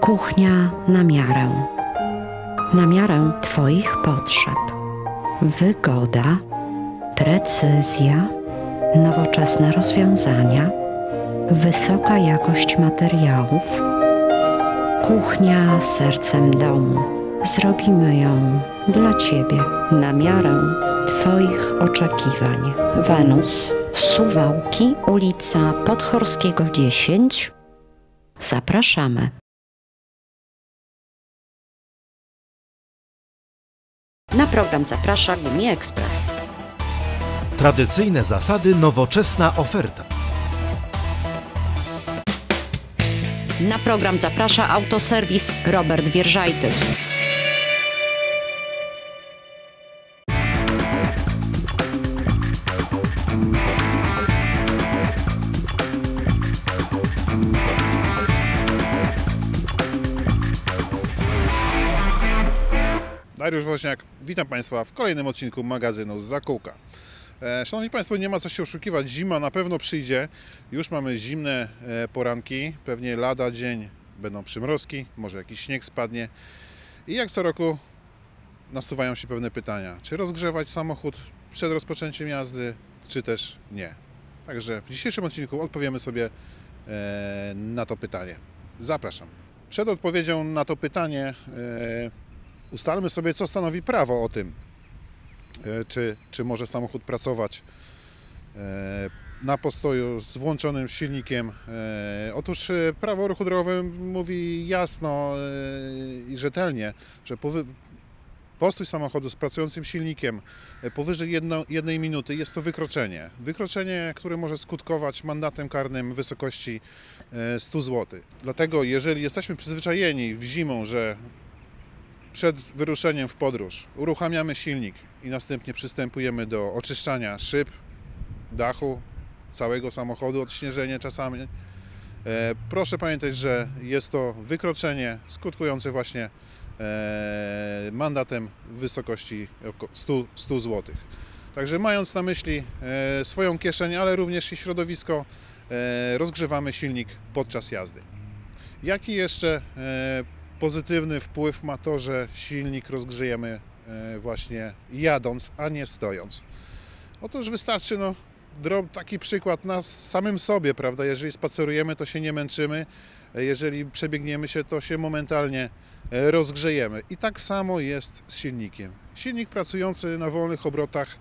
Kuchnia na miarę. Na miarę Twoich potrzeb. Wygoda, precyzja, nowoczesne rozwiązania, wysoka jakość materiałów. Kuchnia sercem domu. Zrobimy ją dla Ciebie na miarę Twoich oczekiwań. Wenus, Suwałki, ulica Podchorskiego 10. Zapraszamy. Na program zaprasza Gumi Ekspres. Tradycyjne zasady, nowoczesna oferta. Na program zaprasza autoserwis Robert Wierżajtys. Dariusz Woźniak, witam Państwa w kolejnym odcinku magazynu z Zakółka. E, Szanowni Państwo, nie ma co się oszukiwać, zima na pewno przyjdzie. Już mamy zimne e, poranki, pewnie lada dzień będą przymrozki, może jakiś śnieg spadnie. I jak co roku nasuwają się pewne pytania, czy rozgrzewać samochód przed rozpoczęciem jazdy, czy też nie. Także w dzisiejszym odcinku odpowiemy sobie e, na to pytanie. Zapraszam. Przed odpowiedzią na to pytanie ustalmy sobie, co stanowi prawo o tym, e, czy, czy może samochód pracować e, na postoju z włączonym silnikiem. E, Otóż prawo ruchu drogowym mówi jasno i rzetelnie, że postój samochodu z pracującym silnikiem powyżej jedno, jednej minuty jest to wykroczenie. Wykroczenie, które może skutkować mandatem karnym w wysokości e, 100 zł. Dlatego jeżeli jesteśmy przyzwyczajeni w zimą, że przed wyruszeniem w podróż uruchamiamy silnik i następnie przystępujemy do oczyszczania szyb, dachu, całego samochodu, odśnieżenie czasami. E, Proszę pamiętać, że jest to wykroczenie skutkujące właśnie e, mandatem w wysokości około 100, 100 zł. Także mając na myśli e, swoją kieszeń, ale również i środowisko, rozgrzewamy silnik podczas jazdy. Jaki jeszcze pozytywny wpływ ma to, że silnik rozgrzejemy e, właśnie jadąc, a nie stojąc. Otóż wystarczy no, taki przykład na samym sobie, prawda? Jeżeli spacerujemy, to się nie męczymy, e, jeżeli przebiegniemy się, to się momentalnie e, rozgrzejemy. I tak samo jest z silnikiem. Silnik pracujący na wolnych obrotach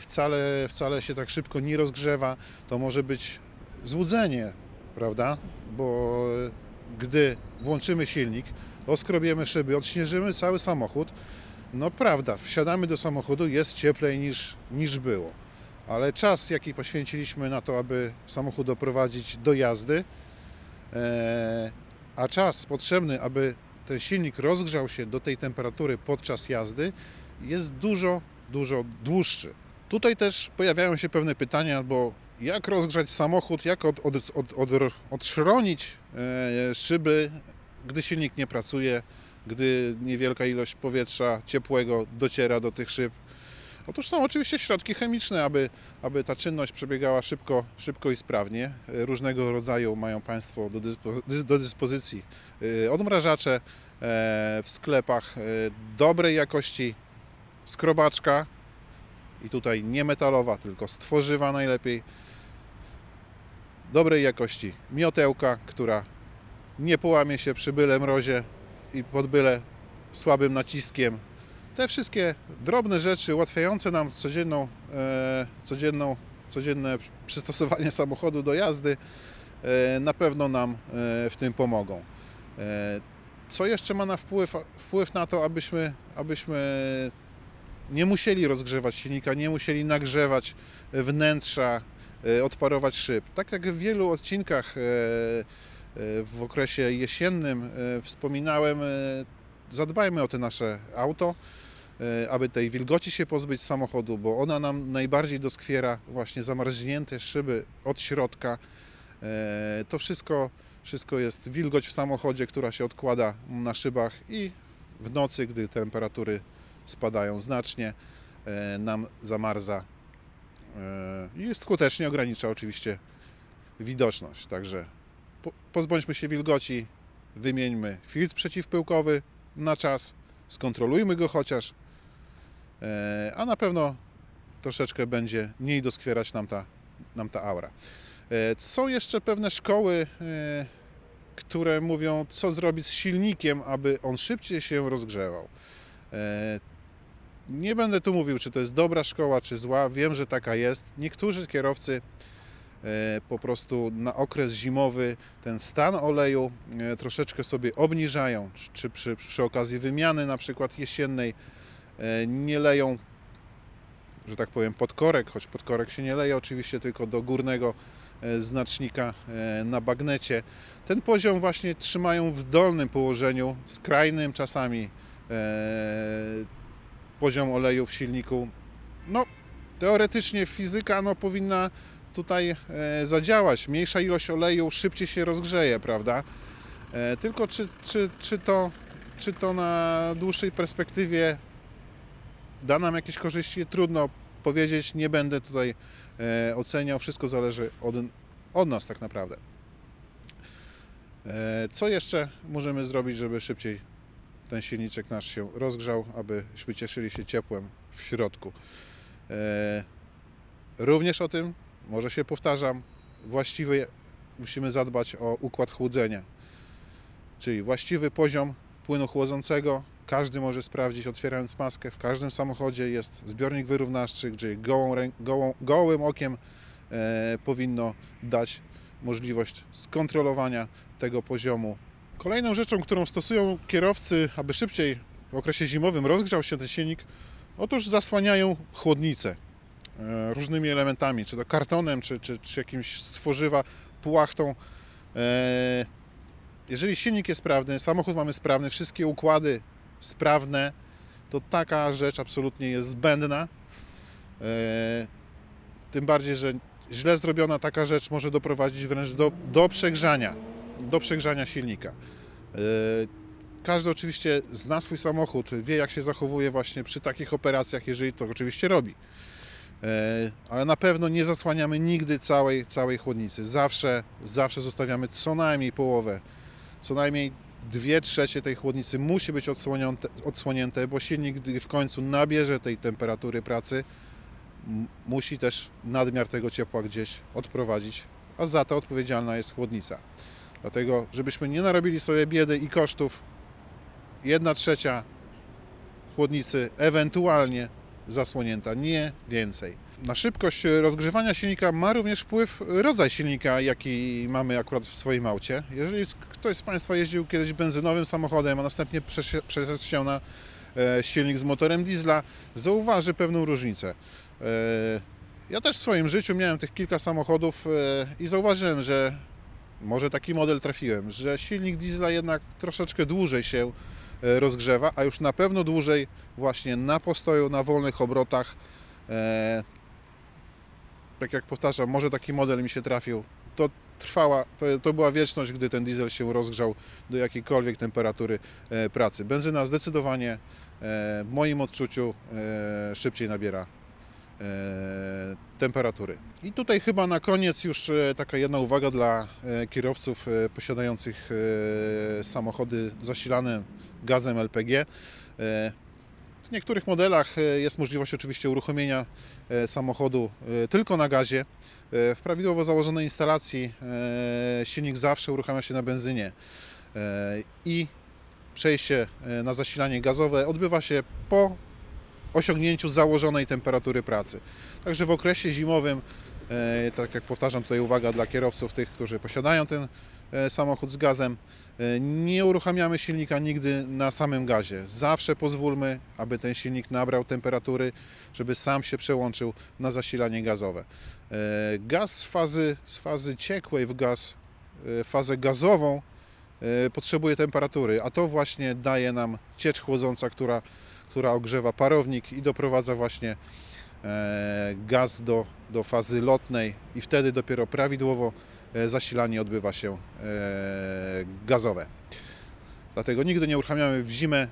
wcale, wcale się tak szybko nie rozgrzewa. To może być złudzenie, prawda? Bo gdy włączymy silnik, oskrobiemy szyby, odśnieżymy cały samochód, no prawda, wsiadamy do samochodu, jest cieplej niż, niż było. Ale czas, jaki poświęciliśmy na to, aby samochód doprowadzić do jazdy, e, a czas potrzebny, aby ten silnik rozgrzał się do tej temperatury podczas jazdy, jest dużo, dużo dłuższy. Tutaj też pojawiają się pewne pytania, bo jak rozgrzać samochód, jak od, od, od, od, odszronić e, szyby, gdy silnik nie pracuje, gdy niewielka ilość powietrza ciepłego dociera do tych szyb. Otóż są oczywiście środki chemiczne, aby, aby ta czynność przebiegała szybko, szybko i sprawnie. E, Różnego rodzaju mają Państwo do, dyspo, do dyspozycji e, odmrażacze w sklepach dobrej jakości skrobaczka i tutaj nie metalowa, tylko z tworzywa najlepiej. Dobrej jakości miotełka, która nie połamie się przy byle mrozie i pod byle słabym naciskiem. Te wszystkie drobne rzeczy ułatwiające nam codzienną, e, codzienną, codzienne przystosowanie samochodu do jazdy e, na pewno nam e, w tym pomogą. E, co jeszcze ma na wpływ, wpływ na to, abyśmy, abyśmy nie musieli rozgrzewać silnika, nie musieli nagrzewać wnętrza, odparować szyb. Tak jak w wielu odcinkach e, e, w okresie jesiennym e, wspominałem, e, zadbajmy o te nasze auto, e, aby tej wilgoci się pozbyć z samochodu, bo ona nam najbardziej doskwiera właśnie zamarznięte szyby od środka. E, To wszystko, wszystko jest wilgoć w samochodzie, która się odkłada na szybach i w nocy, gdy temperatury spadają znacznie, e, nam zamarza e, i skutecznie ogranicza oczywiście widoczność. Także po- pozbądźmy się wilgoci, wymieńmy filtr przeciwpyłkowy na czas, skontrolujmy go chociaż, e, a na pewno troszeczkę będzie mniej doskwierać nam ta, nam ta aura. E, Są jeszcze pewne szkoły, e, które mówią, co zrobić z silnikiem, aby on szybciej się rozgrzewał. Nie będę tu mówił, czy to jest dobra szkoła, czy zła. Wiem, że taka jest. Niektórzy kierowcy e, po prostu na okres zimowy ten stan oleju e, troszeczkę sobie obniżają, czy- przy, przy okazji wymiany na przykład jesiennej e, nie leją, że tak powiem, podkorek, choć podkorek się nie leje oczywiście tylko do górnego znacznika na bagnecie. Ten poziom właśnie trzymają w dolnym położeniu, skrajnym czasami poziom oleju w silniku. No, teoretycznie fizyka no, powinna tutaj e, zadziałać. Mniejsza ilość oleju szybciej się rozgrzeje, prawda? E, tylko czy, czy, czy, to, czy to na dłuższej perspektywie da nam jakieś korzyści? Trudno powiedzieć, nie będę tutaj e, oceniał. Wszystko zależy od, od nas tak naprawdę. E, Co jeszcze możemy zrobić, żeby szybciej ten silniczek nasz się rozgrzał, abyśmy cieszyli się ciepłem w środku? E, Również o tym, może się powtarzam, właściwy musimy zadbać o układ chłodzenia, czyli właściwy poziom płynu chłodzącego. Każdy może sprawdzić, otwierając maskę. W każdym samochodzie jest zbiornik wyrównawczy, gdzie gołą, gołą, gołym okiem e, powinno dać możliwość skontrolowania tego poziomu. Kolejną rzeczą, którą stosują kierowcy, aby szybciej w okresie zimowym rozgrzał się ten silnik, otóż zasłaniają chłodnicę e, różnymi elementami, czy to kartonem, czy, czy, czy jakimś z tworzywa, płachtą. E, Jeżeli silnik jest sprawny, samochód mamy sprawny, wszystkie układy sprawne, to taka rzecz absolutnie jest zbędna. E, Tym bardziej, że źle zrobiona taka rzecz może doprowadzić wręcz do, do przegrzania, do przegrzania silnika. E, Każdy oczywiście zna swój samochód, wie jak się zachowuje właśnie przy takich operacjach, jeżeli to oczywiście robi. E, Ale na pewno nie zasłaniamy nigdy całej, całej chłodnicy. Zawsze, zawsze zostawiamy co najmniej połowę, co najmniej dwie trzecie tej chłodnicy musi być odsłonięte, odsłonięte bo silnik, gdy w końcu nabierze tej temperatury pracy, musi też nadmiar tego ciepła gdzieś odprowadzić, a za to odpowiedzialna jest chłodnica. Dlatego, żebyśmy nie narobili sobie biedy i kosztów, jedna trzecia chłodnicy ewentualnie zasłonięta, nie więcej. Na szybkość rozgrzewania silnika ma również wpływ rodzaj silnika, jaki mamy akurat w swoim aucie. Jeżeli ktoś z Państwa jeździł kiedyś benzynowym samochodem, a następnie przeszedł się na e, silnik z motorem diesla, zauważy pewną różnicę. E, Ja też w swoim życiu miałem tych kilka samochodów e, i zauważyłem, że może taki model trafiłem, że silnik diesla jednak troszeczkę dłużej się e, rozgrzewa, a już na pewno dłużej właśnie na postoju, na wolnych obrotach. E, tak jak powtarzam, może taki model mi się trafił. To trwała, to, to była wieczność, gdy ten diesel się rozgrzał do jakiejkolwiek temperatury e, pracy. Benzyna zdecydowanie w moim odczuciu szybciej nabiera temperatury. I tutaj chyba na koniec już e, taka jedna uwaga dla e, kierowców e, posiadających e, samochody zasilane gazem LPG. E, W niektórych modelach e, jest możliwość oczywiście uruchomienia e, samochodu e, tylko na gazie. E, W prawidłowo założonej instalacji e, silnik zawsze uruchamia się na benzynie E, i przejście e, na zasilanie gazowe odbywa się po osiągnięciu założonej temperatury pracy. Także w okresie zimowym, e, tak jak powtarzam tutaj uwaga dla kierowców, tych, którzy posiadają ten e, samochód z gazem, e, nie uruchamiamy silnika nigdy na samym gazie. Zawsze pozwólmy, aby ten silnik nabrał temperatury, żeby sam się przełączył na zasilanie gazowe. Gaz z fazy, z fazy ciekłej w gaz, fazę gazową potrzebuje temperatury, a to właśnie daje nam ciecz chłodząca, która, która ogrzewa parownik i doprowadza właśnie e, gaz do, do fazy lotnej i wtedy dopiero prawidłowo e, zasilanie odbywa się e, gazowe. Dlatego nigdy nie uruchamiamy w zimę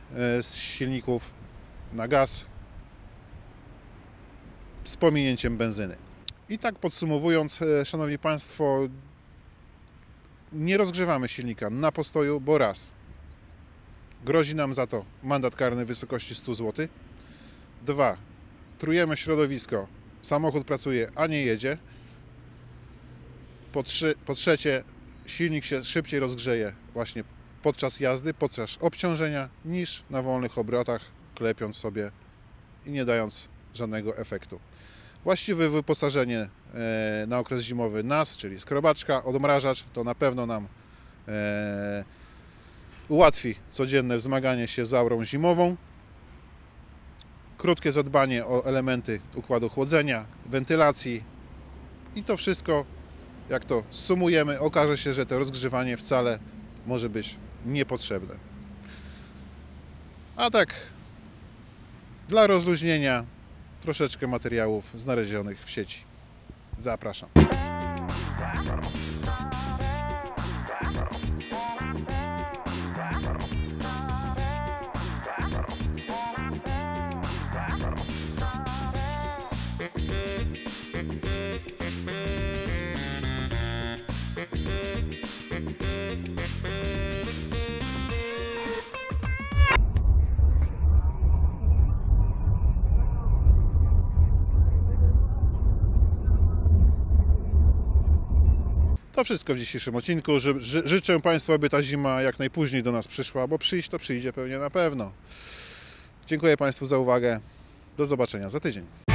silników na gaz z pominięciem benzyny. I tak podsumowując, Szanowni Państwo, nie rozgrzewamy silnika na postoju, bo raz, grozi nam za to mandat karny w wysokości 100 zł. Dwa, trujemy środowisko, samochód pracuje, a nie jedzie. Po, trzy, po trzecie, silnik się szybciej rozgrzeje właśnie podczas jazdy, podczas obciążenia, niż na wolnych obrotach, klepiąc sobie i nie dając żadnego efektu. Właściwe wyposażenie e, na okres zimowy NAS, czyli skrobaczka, odmrażacz, to na pewno nam e, ułatwi codzienne wzmaganie się z aurą zimową. Krótkie zadbanie o elementy układu chłodzenia, wentylacji i to wszystko, jak to sumujemy, okaże się, że to rozgrzewanie wcale może być niepotrzebne. A tak, dla rozluźnienia troszeczkę materiałów znalezionych w sieci. Zapraszam. Wszystko w dzisiejszym odcinku. Ży, ży, życzę Państwu, aby ta zima jak najpóźniej do nas przyszła, bo przyjść to przyjdzie pewnie na pewno. Dziękuję Państwu za uwagę. Do zobaczenia za tydzień.